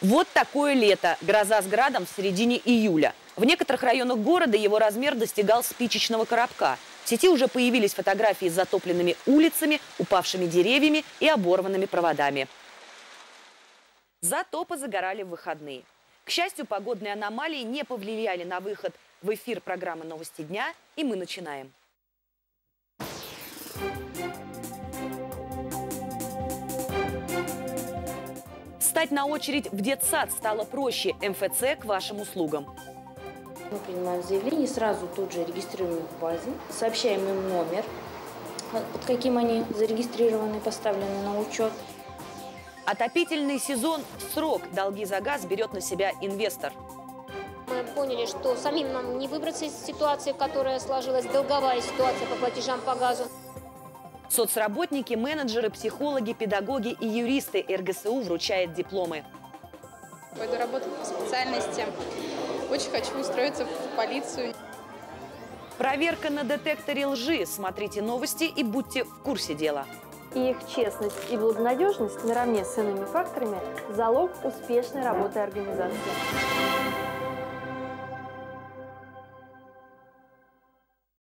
Вот такое лето. Гроза с градом в середине июля. В некоторых районах города его размер достигал спичечного коробка. В сети уже появились фотографии с затопленными улицами, упавшими деревьями и оборванными проводами. Зато позагорали в выходные. К счастью, погодные аномалии не повлияли на выход в эфир программы «Новости дня», и мы начинаем. Встать на очередь в детсад стало проще. МФЦ к вашим услугам. Мы принимаем заявление, сразу тут же регистрируем их в базе, сообщаем им номер, под каким они зарегистрированы, поставлены на учет. Отопительный сезон в срок. Долги за газ берет на себя инвестор. Мы поняли, что самим нам не выбраться из ситуации, которая сложилась, долговая ситуация по платежам по газу. Соцработники, менеджеры, психологи, педагоги и юристы РГСУ вручают дипломы. Пойду работать по специальности. Очень хочу устроиться в полицию. Проверка на детекторе лжи. Смотрите новости и будьте в курсе дела. И их честность и благонадежность наравне с иными факторами – залог успешной работы организации.